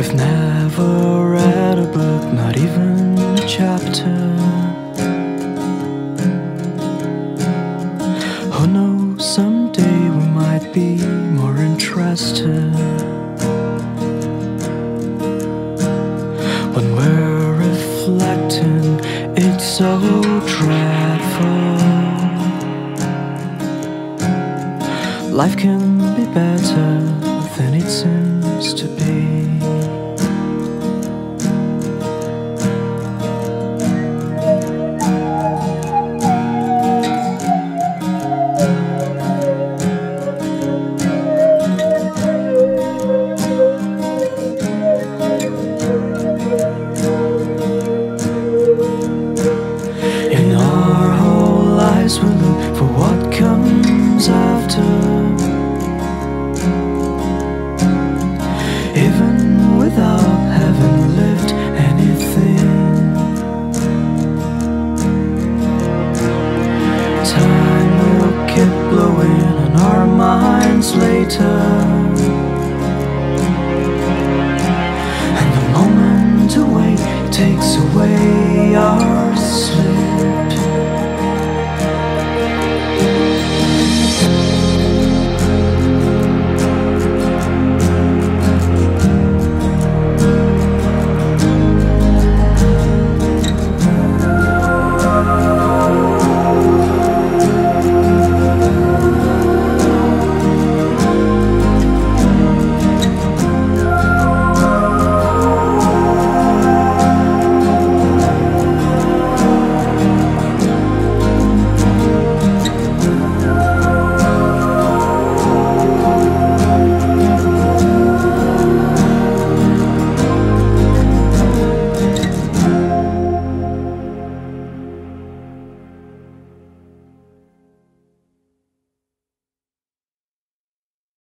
We've never read a book, not even a chapter. Who knows, someday we might be more interested. When we're reflecting, it's so dreadful. Life can be better time will keep blowing in our minds later. And the moment away takes away our